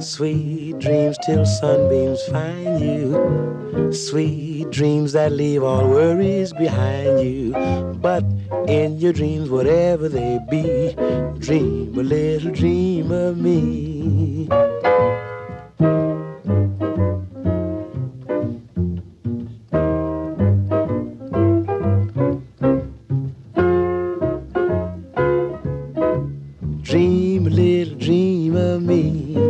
Sweet dreams till sunbeams find you. Sweet dreams that leave all worries behind you. But in your dreams, whatever they be, dream a little dream of me. Dream a little dream of me.